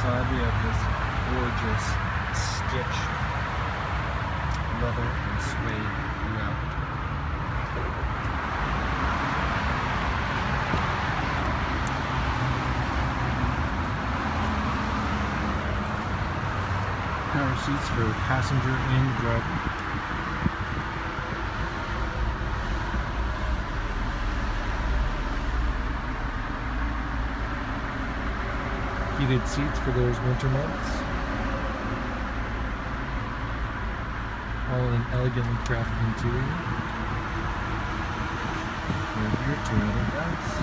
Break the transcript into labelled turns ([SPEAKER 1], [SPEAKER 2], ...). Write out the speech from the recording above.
[SPEAKER 1] side we have this gorgeous stitch leather and suede throughout. Power seats for passenger and driver. Heated seats for those winter months. All in an elegantly crafted interior. There's your Toyota.